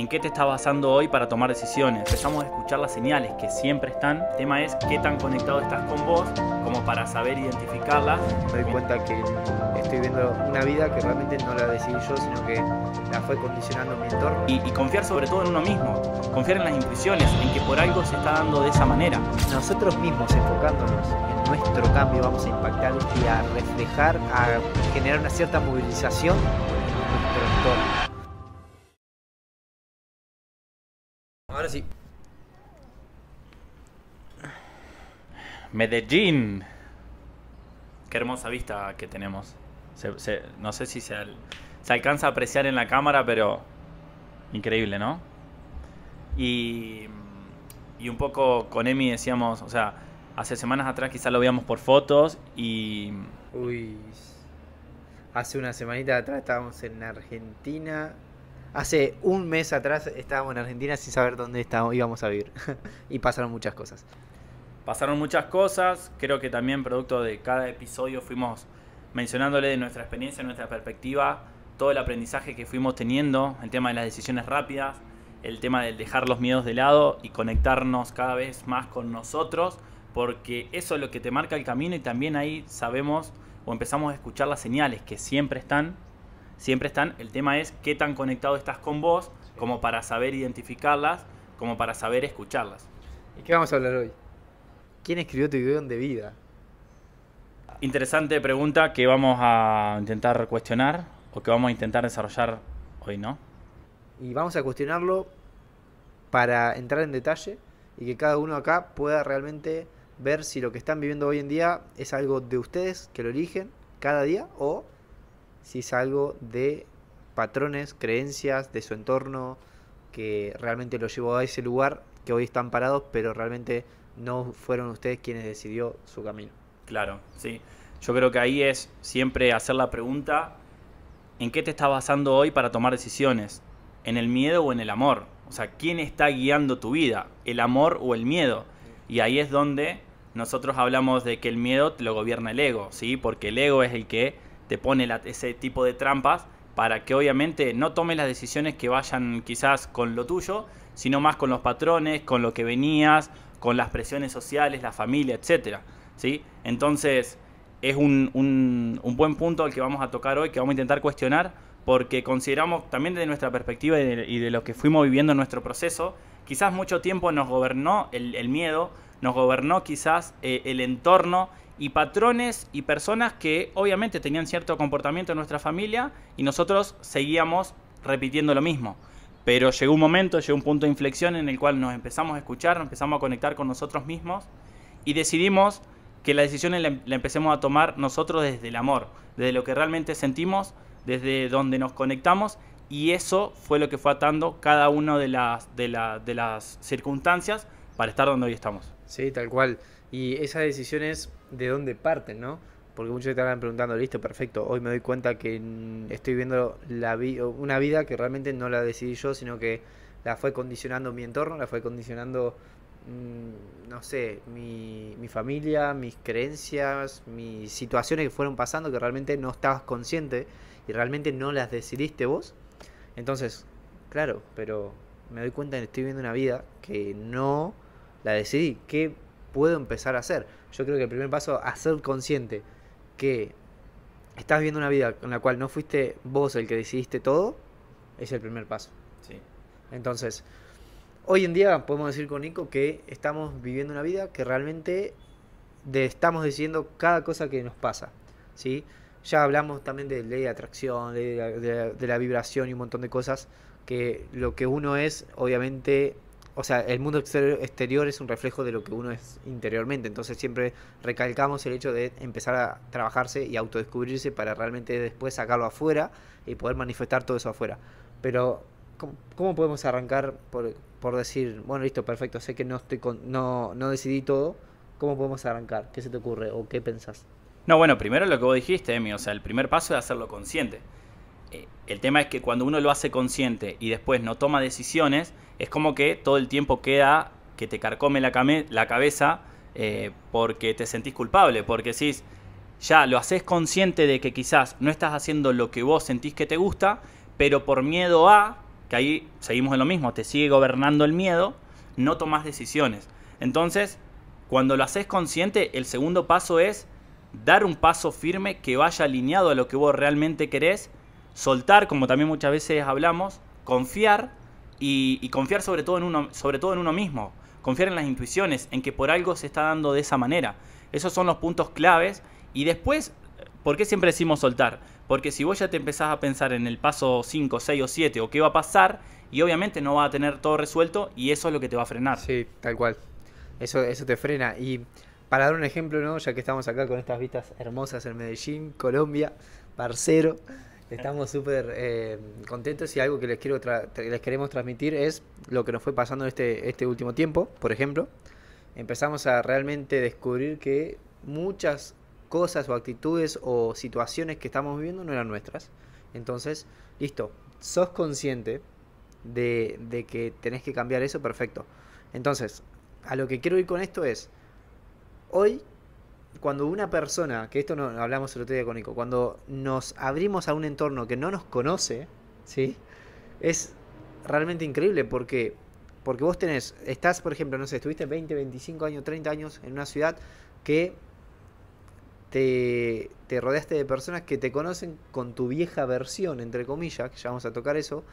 en qué te estás basando hoy para tomar decisiones. Empezamos a escuchar las señales que siempre están. El tema es qué tan conectado estás con vos como para saber identificarlas. Me doy cuenta que estoy viendo una vida que realmente no la decidí yo, sino que la fue condicionando mi entorno. Y, y confiar sobre todo en uno mismo, confiar en las intuiciones, en que por algo se está dando de esa manera. Nosotros mismos enfocándonos en nuestro cambio vamos a impactar y a reflejar, a generar una cierta movilización en nuestro entorno. Medellín. Qué hermosa vista que tenemos. No sé si se, al- se alcanza a apreciar en la cámara, pero increíble, ¿no? Y, y un poco con Emi decíamos, o sea, hace semanas atrás quizás lo veíamos por fotos y Uy. Hace una semanita atrás estábamos en Argentina. Hace un mes atrás estábamos en Argentina sin saber dónde estábamos, íbamos a vivir. y pasaron muchas cosas. Pasaron muchas cosas, creo que también producto de cada episodio fuimos mencionándole de nuestra experiencia, nuestra perspectiva, todo el aprendizaje que fuimos teniendo, el tema de las decisiones rápidas, el tema de dejar los miedos de lado y conectarnos cada vez más con nosotros, porque eso es lo que te marca el camino y también ahí sabemos o empezamos a escuchar las señales que siempre están, siempre están, el tema es qué tan conectado estás con vos como para saber identificarlas, como para saber escucharlas. ¿Y qué vamos a hablar hoy? ¿Quién escribió tu guion de vida? Interesante pregunta que vamos a intentar cuestionar o que vamos a intentar desarrollar hoy, ¿no? Y vamos a cuestionarlo para entrar en detalle y que cada uno acá pueda realmente ver si lo que están viviendo hoy en día es algo de ustedes que lo eligen cada día o si es algo de patrones, creencias de su entorno que realmente lo llevó a ese lugar que hoy están parados, pero realmente no fueron ustedes quienes decidió su camino. Claro, sí. Yo creo que ahí es siempre hacer la pregunta, ¿en qué te estás basando hoy para tomar decisiones? ¿En el miedo o en el amor? O sea, ¿quién está guiando tu vida? ¿El amor o el miedo? Y ahí es donde nosotros hablamos de que el miedo te lo gobierna el ego, ¿sí? Porque el ego es el que te pone la- ese tipo de trampas para que obviamente no tomes las decisiones que vayan quizás con lo tuyo, sino más con los patrones, con lo que venías, con las presiones sociales, la familia, etcétera, ¿sí? Entonces, es un, un- buen punto al que vamos a tocar hoy, que vamos a intentar cuestionar, porque consideramos también desde nuestra perspectiva y de, lo que fuimos viviendo en nuestro proceso, quizás mucho tiempo nos gobernó el, el miedo, nos gobernó quizás eh, el entorno y patrones y personas que obviamente tenían cierto comportamiento en nuestra familia y nosotros seguíamos repitiendo lo mismo. Pero llegó un momento, llegó un punto de inflexión en el cual nos empezamos a escuchar, nos empezamos a conectar con nosotros mismos y decidimos que la decisión la, la empecemos a tomar nosotros desde el amor, desde lo que realmente sentimos, desde donde nos conectamos y eso fue lo que fue atando cada una de las, de, la- de las circunstancias para estar donde hoy estamos. Sí, tal cual. Y esas decisiones, ¿de dónde parten, no? Porque muchos te estaban preguntando, listo, perfecto, hoy me doy cuenta que estoy viviendo la vi- una vida que realmente no la decidí yo, sino que la fue condicionando mi entorno, la fue condicionando, mm, no sé, mi, mi familia, mis creencias, mis situaciones que fueron pasando que realmente no estabas consciente y realmente no las decidiste vos. Entonces, claro, pero me doy cuenta que estoy viviendo una vida que no la decidí. ¿Qué puedo empezar a hacer? Yo creo que el primer paso a ser consciente que estás viviendo una vida con la cual no fuiste vos el que decidiste todo, es el primer paso. Sí. Entonces, hoy en día podemos decir con Nico que estamos viviendo una vida que realmente de- estamos decidiendo cada cosa que nos pasa. ¿sí? Ya hablamos también de ley de atracción, de la, de de la vibración y un montón de cosas que lo que uno es, obviamente, o sea, el mundo exterior, es un reflejo de lo que uno es interiormente. Entonces siempre recalcamos el hecho de empezar a trabajarse y autodescubrirse para realmente después sacarlo afuera y poder manifestar todo eso afuera. Pero, ¿cómo, cómo podemos arrancar por, por decir, bueno, listo, perfecto, sé que no, estoy con, no, no decidí todo? ¿Cómo podemos arrancar? ¿Qué se te ocurre o qué pensás? No, bueno, primero lo que vos dijiste, Emi, o sea, el primer paso es hacerlo consciente. Eh, el tema es que cuando uno lo hace consciente y después no toma decisiones, es como que todo el tiempo queda que te carcome la, cabeza eh, porque te sentís culpable, porque decís, ya lo haces consciente de que quizás no estás haciendo lo que vos sentís que te gusta, pero por miedo a que ahí seguimos en lo mismo, te sigue gobernando el miedo, no tomas decisiones. Entonces, cuando lo haces consciente, el segundo paso es dar un paso firme que vaya alineado a lo que vos realmente querés, soltar, como también muchas veces hablamos, confiar y, confiar sobre todo, en uno, sobre todo en uno mismo, confiar en las intuiciones, en que por algo se está dando de esa manera. Esos son los puntos claves y después, ¿por qué siempre decimos soltar? Porque si vos ya te empezás a pensar en el paso 5, 6 o 7 o qué va a pasar, y obviamente no va a tener todo resuelto y eso es lo que te va a frenar. Sí, tal cual. Eso, eso te frena. Y para dar un ejemplo, ¿no? ya que estamos acá con estas vistas hermosas en Medellín, Colombia, parcero, estamos súper eh, contentos y algo que les, queremos transmitir es lo que nos fue pasando este, este último tiempo, por ejemplo. Empezamos a realmente descubrir que muchas cosas o actitudes o situaciones que estamos viviendo no eran nuestras. Entonces, listo, sos consciente de, de que tenés que cambiar eso, perfecto. Entonces, a lo que quiero ir con esto es, hoy, cuando una persona, que esto no hablamos el otro día con Nico, cuando nos abrimos a un entorno que no nos conoce, ¿sí? Es realmente increíble porque, porque vos tenés, estás, por ejemplo, no sé, estuviste 20, 25 años, 30 años en una ciudad que te, te rodeaste de personas que te conocen con tu vieja versión, entre comillas, que ya vamos a tocar eso.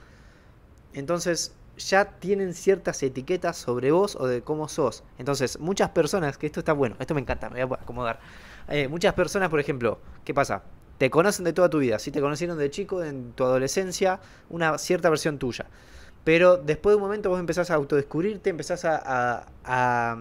Entonces, ya tienen ciertas etiquetas sobre vos o de cómo sos. Entonces, muchas personas, que esto está bueno, esto me encanta, me voy a acomodar. Eh, muchas personas, por ejemplo, ¿qué pasa? Te conocen de toda tu vida, si te conocieron de chico, en tu adolescencia, una cierta versión tuya. Pero después de un momento vos empezás a autodescubrirte, empezás a, a,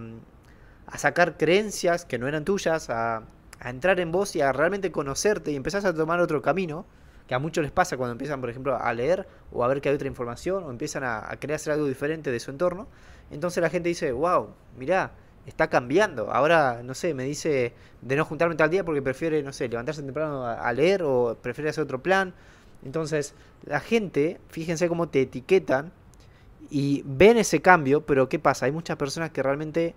a, sacar creencias que no eran tuyas, a, a entrar en vos y a realmente conocerte y empezás a tomar otro camino que a muchos les pasa cuando empiezan, por ejemplo, a leer o a ver que hay otra información o empiezan a, querer hacer algo diferente de su entorno. Entonces la gente dice, wow, mirá, está cambiando. Ahora, no sé, me dice de no juntarme tal día porque prefiere, no sé, levantarse temprano a, leer o prefiere hacer otro plan. Entonces, la gente, fíjense cómo te etiquetan y ven ese cambio, pero ¿qué pasa? Hay muchas personas que realmente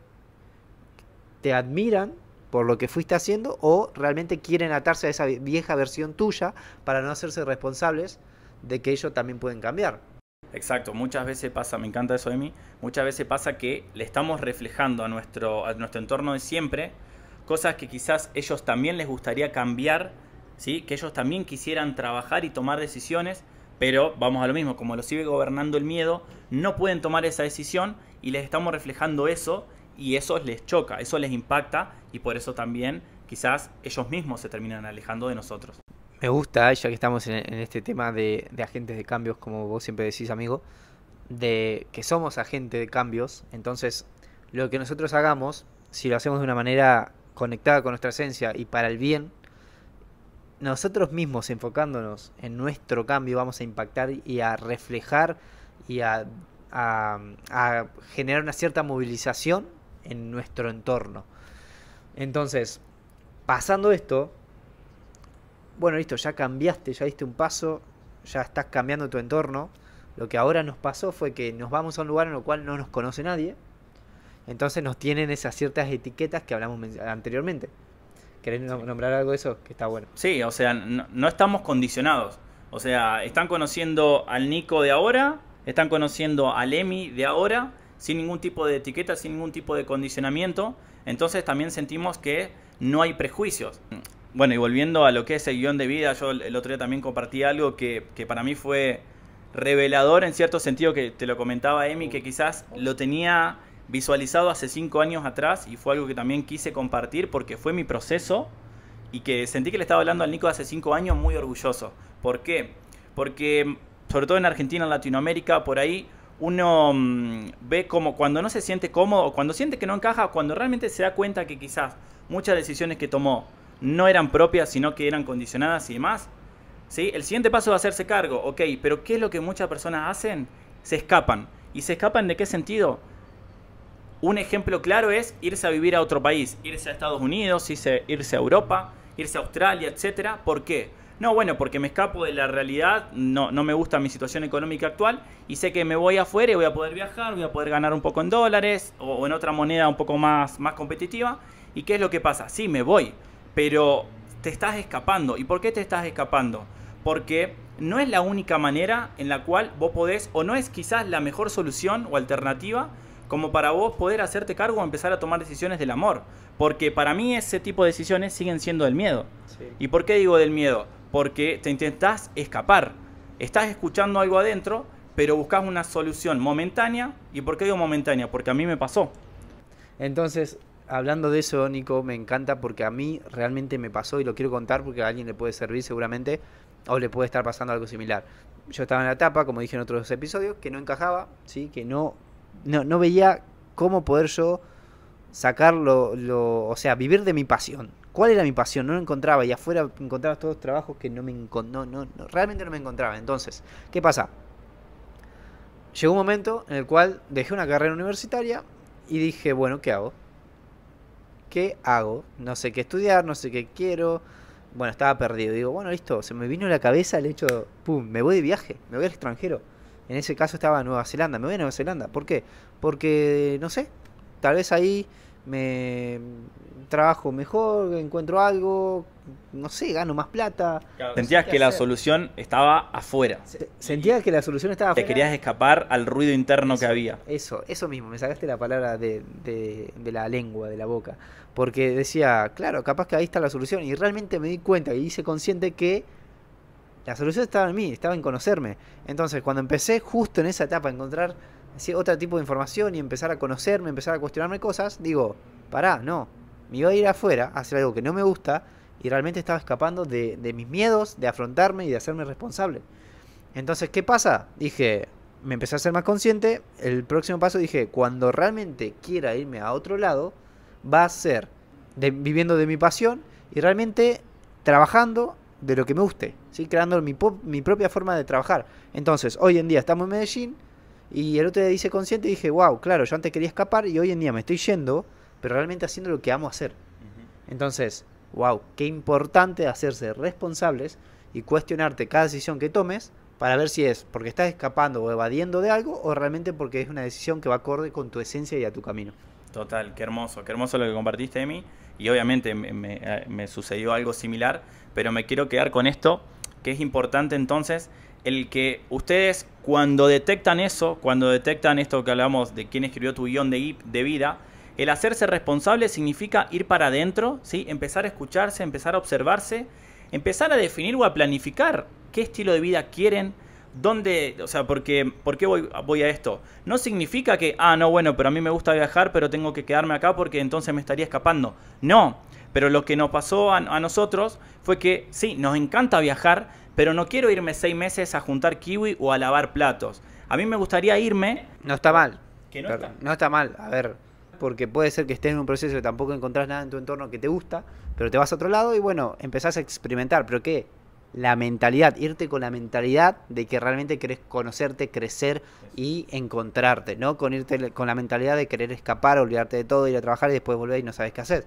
te admiran por lo que fuiste haciendo o realmente quieren atarse a esa vieja versión tuya para no hacerse responsables de que ellos también pueden cambiar. Exacto, muchas veces pasa, me encanta eso de mí, muchas veces pasa que le estamos reflejando a nuestro, a nuestro entorno de siempre cosas que quizás ellos también les gustaría cambiar, ¿sí? que ellos también quisieran trabajar y tomar decisiones, pero vamos a lo mismo, como lo sigue gobernando el miedo, no pueden tomar esa decisión y les estamos reflejando eso y eso les choca, eso les impacta y por eso también quizás ellos mismos se terminan alejando de nosotros. Me gusta, ya que estamos en, este tema de, agentes de cambios, como vos siempre decís, amigo, de que somos agentes de cambios, entonces lo que nosotros hagamos, si lo hacemos de una manera conectada con nuestra esencia y para el bien, nosotros mismos enfocándonos en nuestro cambio vamos a impactar y a reflejar y a, a generar una cierta movilización en nuestro entorno. Entonces, pasando esto, bueno, listo, ya cambiaste, ya diste un paso, ya estás cambiando tu entorno. Lo que ahora nos pasó fue que nos vamos a un lugar en el cual no nos conoce nadie. Entonces nos tienen esas ciertas etiquetas que hablamos anteriormente. ¿Querés nombrar algo de eso? Que está bueno. Sí, o sea, no, no estamos condicionados. O sea, están conociendo al Nico de ahora, están conociendo al Emi de ahora, sin ningún tipo de etiqueta, sin ningún tipo de condicionamiento. Entonces también sentimos que no hay prejuicios. Bueno, y volviendo a lo que es el guion de vida, yo el otro día también compartí algo que, para mí fue revelador en cierto sentido, que te lo comentaba Emi, que quizás lo tenía visualizado hace cinco años atrás y fue algo que también quise compartir porque fue mi proceso y que sentí que le estaba hablando al Nico hace cinco años muy orgulloso. ¿Por qué? Porque sobre todo en Argentina, en Latinoamérica, por ahí uno mm, ve como cuando no se siente cómodo, cuando siente que no encaja, cuando realmente se da cuenta que quizás muchas decisiones que tomó no eran propias, sino que eran condicionadas y demás. ¿sí? El siguiente paso va a hacerse cargo, ok, pero ¿qué es lo que muchas personas hacen? Se escapan. ¿Y se escapan de qué sentido? Un ejemplo claro es irse a vivir a otro país, irse a Estados Unidos, irse, irse a Europa, irse a Australia, etc. ¿Por qué? No, bueno, porque me escapo de la realidad, no, no me gusta mi situación económica actual y sé que me voy afuera y voy a poder viajar, voy a poder ganar un poco en dólares o, en otra moneda un poco más, más competitiva. ¿Y qué es lo que pasa? Sí, me voy, pero te estás escapando. ¿Y por qué te estás escapando? porque no es la única manera en la cual vos podés, o no es quizás la mejor solución o alternativa, como para vos poder hacerte cargo o empezar a tomar decisiones del amor. Porque para mí ese tipo de decisiones siguen siendo del miedo. ¿Y por qué digo del miedo? Porque te intentás escapar. Estás escuchando algo adentro, pero buscas una solución momentánea. ¿Y por qué digo momentánea? Porque a mí me pasó. Entonces, hablando de eso, Nico, me encanta porque a mí realmente me pasó y lo quiero contar porque a alguien le puede servir seguramente o le puede estar pasando algo similar. Yo estaba en la etapa, como dije en otros episodios, que no encajaba, ¿sí? que no, no, no veía cómo poder yo sacarlo, lo, o sea, vivir de mi pasión. ¿Cuál era mi pasión? No lo encontraba y afuera encontraba todos trabajos que no me no, realmente no me encontraba. Entonces, ¿qué pasa? Llegó un momento en el cual dejé una carrera universitaria y dije, bueno, ¿qué hago? ¿Qué hago? No sé qué estudiar, no sé qué quiero. Bueno, estaba perdido. Digo, bueno, listo, se me vino a la cabeza el hecho, pum, me voy de viaje, me voy al extranjero. En ese caso estaba Nueva Zelanda, me voy a Nueva Zelanda. ¿Por qué? Porque, no sé, tal vez ahí me trabajo mejor, encuentro algo, no sé, gano más plata. Sentías que la solución estaba afuera. Sentía que la solución estaba afuera. Te querías escapar al ruido interno que había. Eso, eso mismo, me sacaste la palabra de, de, de, la lengua, de la boca. Porque decía, claro, capaz que ahí está la solución. Y realmente me di cuenta y hice consciente que la solución estaba en mí, estaba en conocerme. Entonces, cuando empecé justo en esa etapa a encontrar otro tipo de información y empezar a conocerme, empezar a cuestionarme cosas, digo, pará, no, me iba a ir afuera a hacer algo que no me gusta y realmente estaba escapando de, mis miedos, de afrontarme y de hacerme responsable. Entonces, ¿qué pasa? Dije, me empecé a ser más consciente, el próximo paso dije, cuando realmente quiera irme a otro lado, va a ser viviendo de mi pasión y realmente trabajando de lo que me guste, ¿sí? creando mi, mi propia forma de trabajar. Entonces, hoy en día estamos en Medellín, y el otro día hice consciente y dije, wow, claro, yo antes quería escapar y hoy en día me estoy yendo, pero realmente haciendo lo que amo hacer. Entonces, wow, qué importante hacerse responsables y cuestionarte cada decisión que tomes para ver si es porque estás escapando o evadiendo de algo o realmente porque es una decisión que va acorde con tu esencia y a tu camino. Total, qué hermoso, qué hermoso lo que compartiste de mí y obviamente me, eh, me sucedió algo similar, pero me quiero quedar con esto, que es importante entonces el que ustedes cuando detectan eso, cuando detectan esto que hablamos de quién escribió tu guion de, vida, el hacerse responsable significa ir para adentro, ¿sí? empezar a escucharse, empezar a observarse, empezar a definir o a planificar qué estilo de vida quieren, dónde, o sea, porque, ¿por qué voy, a esto? No significa que, ah, no, bueno, pero a mí me gusta viajar, pero tengo que quedarme acá porque entonces me estaría escapando. No, pero lo que nos pasó a nosotros fue que sí, nos encanta viajar, pero no quiero irme seis meses a juntar kiwi o a lavar platos. A mí me gustaría irme... No está mal. Que no, está. no está mal, a ver, porque puede ser que estés en un proceso y tampoco encontrás nada en tu entorno que te gusta, pero te vas a otro lado y bueno, empezás a experimentar. ¿Pero qué? La mentalidad, irte con la mentalidad de que realmente querés conocerte, crecer y encontrarte, ¿no? Con irte con la mentalidad de querer escapar, olvidarte de todo, ir a trabajar y después volver y no sabes qué hacer.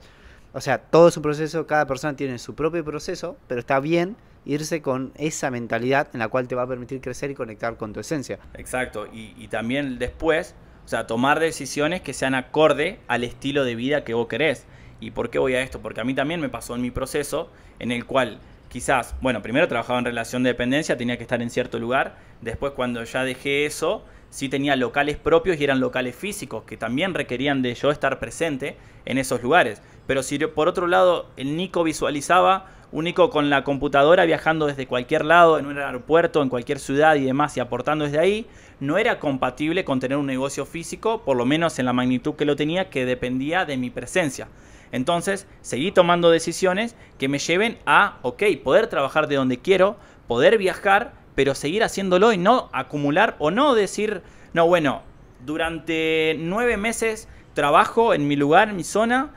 O sea, todo es un proceso, cada persona tiene su propio proceso, pero está bien irse con esa mentalidad en la cual te va a permitir crecer y conectar con tu esencia. Exacto, y, también después, o sea, tomar decisiones que sean acorde al estilo de vida que vos querés. ¿Y por qué voy a esto? Porque a mí también me pasó en mi proceso en el cual quizás, bueno, primero trabajaba en relación de dependencia, tenía que estar en cierto lugar, después cuando ya dejé eso, sí tenía locales propios y eran locales físicos que también requerían de yo estar presente en esos lugares. Pero si por otro lado el Nico visualizaba único con la computadora viajando desde cualquier lado, en un aeropuerto, en cualquier ciudad y demás, y aportando desde ahí, no era compatible con tener un negocio físico, por lo menos en la magnitud que lo tenía, que dependía de mi presencia. Entonces, seguí tomando decisiones que me lleven a, ok, poder trabajar de donde quiero, poder viajar, pero seguir haciéndolo y no acumular o no decir, no, bueno, durante nueve meses trabajo en mi lugar, en mi zona,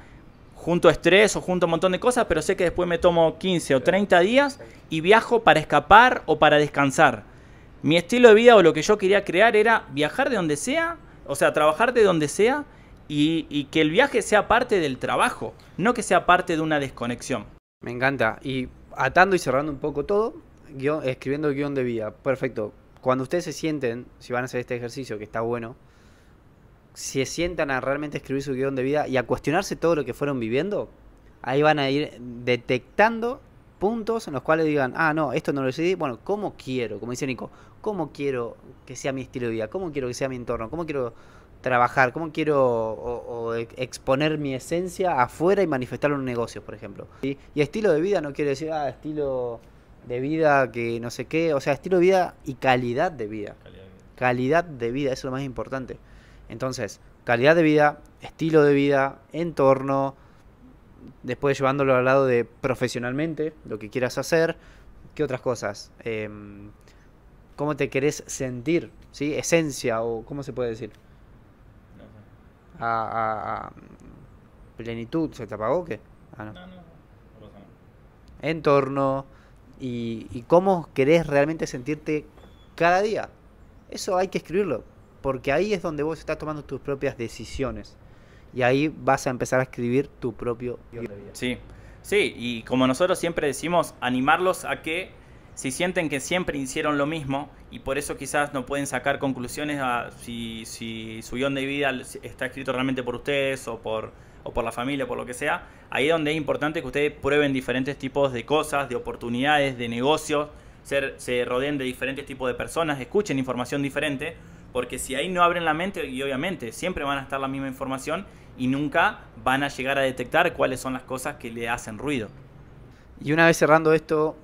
junto a estrés o junto a un montón de cosas, pero sé que después me tomo 15 o 30 días y viajo para escapar o para descansar. Mi estilo de vida o lo que yo quería crear era viajar de donde sea, o sea, trabajar de donde sea y, que el viaje sea parte del trabajo, no que sea parte de una desconexión. Me encanta. Y atando y cerrando un poco todo, escribiendo guion de vida. Perfecto. Cuando ustedes se sienten, si van a hacer este ejercicio, que está bueno, se sientan a realmente escribir su guion de vida y a cuestionarse todo lo que fueron viviendo, ahí van a ir detectando puntos en los cuales digan, ah, no, esto no lo decidí. Bueno, ¿cómo quiero? Como dice Nico, ¿cómo quiero que sea mi estilo de vida? ¿Cómo quiero que sea mi entorno? ¿Cómo quiero trabajar? ¿Cómo quiero o exponer mi esencia afuera y manifestarlo en un negocio, por ejemplo? Y estilo de vida no quiere decir, ah, estilo de vida que no sé qué. O sea, estilo de vida y calidad de vida. Calidad de vida, calidad de vida eso es lo más importante. Entonces, calidad de vida, estilo de vida, entorno, después llevándolo al lado de profesionalmente, lo que quieras hacer, ¿qué otras cosas? Em, ¿Cómo te querés sentir? ¿Sí? Esencia o cómo se puede decir? A, plenitud, ¿se te apagó o qué? Ah, no. no, no, Entorno y, y cómo querés realmente sentirte cada día. Eso hay que escribirlo, porque ahí es donde vos estás tomando tus propias decisiones y ahí vas a empezar a escribir tu propio guion de vida. Sí, sí, y como nosotros siempre decimos, animarlos a que si sienten que siempre hicieron lo mismo y por eso quizás no pueden sacar conclusiones a si, si su guion de vida está escrito realmente por ustedes o por, o por la familia, o por lo que sea, ahí es donde es importante que ustedes prueben diferentes tipos de cosas, de oportunidades, de negocios, ser, se rodeen de diferentes tipos de personas, escuchen información diferente, porque si ahí no abren la mente, y obviamente siempre van a estar la misma información y nunca van a llegar a detectar cuáles son las cosas que le hacen ruido. Y una vez cerrando esto,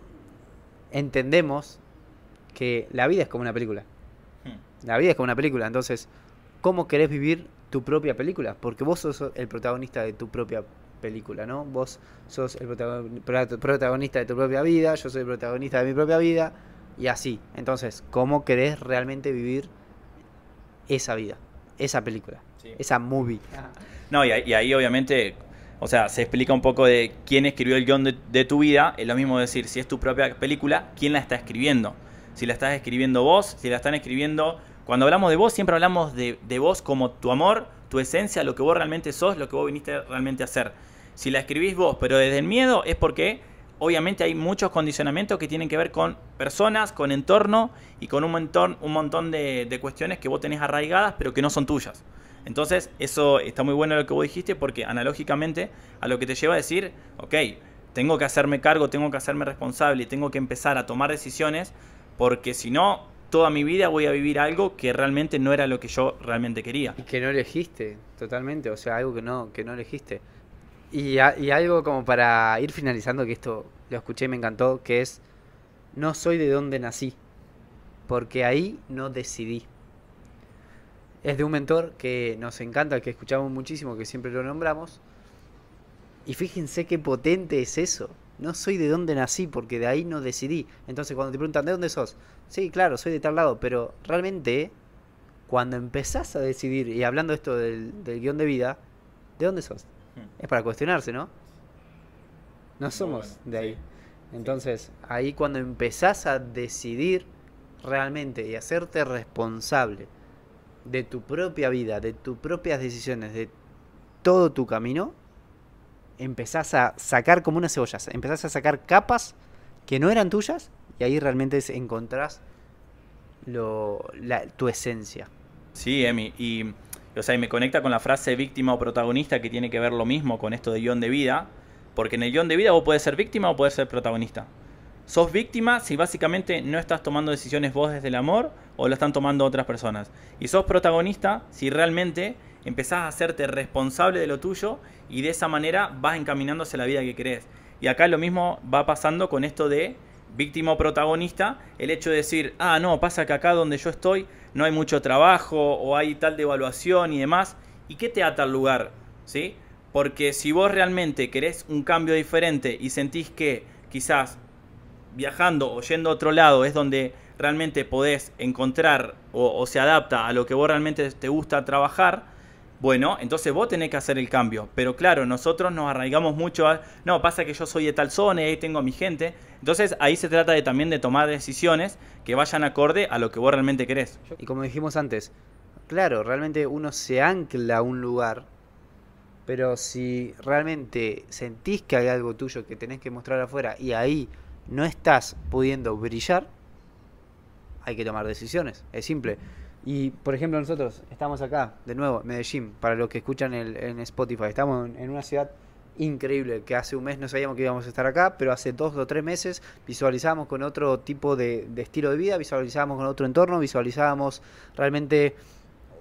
entendemos que la vida es como una película. Hmm. La vida es como una película, entonces, ¿cómo querés vivir tu propia película? Porque vos sos el protagonista de tu propia película, ¿no? Vos sos el protagonista de tu propia vida, yo soy el protagonista de mi propia vida, y así. Entonces, ¿cómo querés realmente vivir esa vida, esa película, esa movie? No, y, ahí obviamente, o sea, se explica un poco de quién escribió el guion de, tu vida. Es lo mismo decir, si es tu propia película, ¿quién la está escribiendo? Si la estás escribiendo vos, si la están escribiendo... Cuando hablamos de vos, siempre hablamos de, vos como tu amor, tu esencia, lo que vos realmente sos, lo que vos viniste realmente a hacer. Si la escribís vos, pero desde el miedo, es porque obviamente hay muchos condicionamientos que tienen que ver con personas, con entorno y con un montón, un montón de, de cuestiones que vos tenés arraigadas, pero que no son tuyas. Entonces, eso está muy bueno lo que vos dijiste porque analógicamente a lo que te lleva a decir, ok, tengo que hacerme cargo, tengo que hacerme responsable y tengo que empezar a tomar decisiones porque si no, toda mi vida voy a vivir algo que realmente no era lo que yo realmente quería. Y que no elegiste, totalmente, o sea, algo que no, que no elegiste. Y, y algo como para ir finalizando, que esto lo escuché y me encantó, que es, no soy de donde nací, porque ahí no decidí es de un mentor que nos encanta, que escuchamos muchísimo, que siempre lo nombramos. Y fíjense qué potente es eso. No soy de dónde nací, porque de ahí no decidí. Entonces, cuando te preguntan, ¿de dónde sos? Sí, claro, soy de tal lado, pero realmente, cuando empezás a decidir, y hablando esto del, guion de vida, ¿de dónde sos? Hmm. Es para cuestionarse, ¿no? No somos de ahí. Entonces, ahí cuando empezás a decidir realmente y hacerte responsable de tu propia vida, de tus propias decisiones, de todo tu camino, empezás a sacar como unas cebollas, empezás a sacar capas que no eran tuyas y ahí realmente encontrás lo, tu esencia. Sí, Emi, y, o sea, y me conecta con la frase víctima o protagonista que tiene que ver lo mismo con esto de guion de vida, porque en el guion de vida vos puedes ser víctima o puedes ser protagonista. Sos víctima si básicamente no estás tomando decisiones vos desde el amor o lo están tomando otras personas. Y sos protagonista si realmente empezás a hacerte responsable de lo tuyo y de esa manera vas encaminándose la vida que querés. Y acá lo mismo va pasando con esto de víctima o protagonista, el hecho de decir, ah, no, pasa que acá donde yo estoy no hay mucho trabajo o hay tal devaluación y demás. ¿Y qué te ata al lugar? ¿Sí? Porque si vos realmente querés un cambio diferente y sentís que quizás viajando o yendo a otro lado es donde realmente podés encontrar o, se adapta a lo que vos realmente te gusta trabajar, bueno, entonces vos tenés que hacer el cambio. Pero claro, nosotros nos arraigamos mucho a, no, pasa que yo soy de tal zona y ahí tengo a mi gente. Entonces ahí se trata de también de tomar decisiones que vayan acorde a lo que vos realmente querés. Y como dijimos antes, claro, realmente uno se ancla a un lugar, pero si realmente sentís que hay algo tuyo que tenés que mostrar afuera y ahí no estás pudiendo brillar, hay que tomar decisiones. Es simple. Y, por ejemplo, nosotros estamos acá, de nuevo, Medellín, para los que escuchan en Spotify. Estamos en, una ciudad increíble, que hace un mes no sabíamos que íbamos a estar acá, pero hace dos o tres meses visualizábamos con otro tipo de, de estilo de vida, visualizábamos con otro entorno, visualizábamos realmente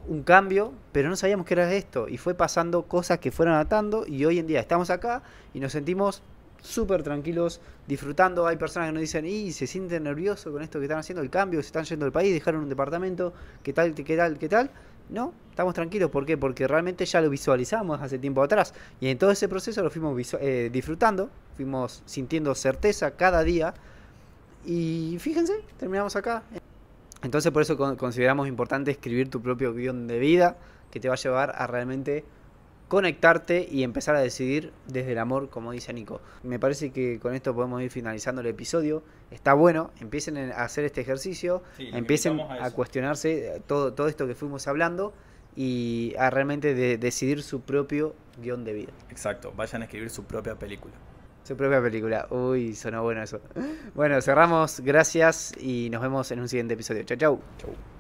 un cambio, pero no sabíamos qué era esto. Y fue pasando cosas que fueron atando y hoy en día estamos acá y nos sentimos súper tranquilos, disfrutando. Hay personas que nos dicen, y se sienten nerviosos con esto que están haciendo, el cambio, se están yendo del país, dejaron un departamento, qué tal, qué tal, qué tal. No, estamos tranquilos. ¿Por qué? Porque realmente ya lo visualizamos hace tiempo atrás. Y en todo ese proceso lo fuimos eh, disfrutando, fuimos sintiendo certeza cada día. Y fíjense, terminamos acá. Entonces por eso consideramos importante escribir tu propio guion de vida que te va a llevar a realmente conectarte y empezar a decidir desde el amor, como dice Nico. Me parece que con esto podemos ir finalizando el episodio. Está bueno, empiecen a hacer este ejercicio, empiecen a, cuestionarse todo, todo esto que fuimos hablando y a realmente decidir su propio guion de vida. Exacto, vayan a escribir su propia película. Su propia película. Uy, sonó bueno eso. Bueno, cerramos. Gracias y nos vemos en un siguiente episodio. Chau, chau. Chau.